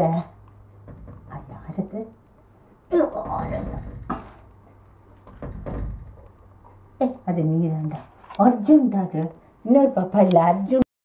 Hadi. sitten യുവാനല്ല ഏ അതെങ്ങനെ വേണ്ട. അർജുൻ ഉണ്ടാക്കുക ഇന്നൊരു പപ്പ ഇല്ല അർജുൻ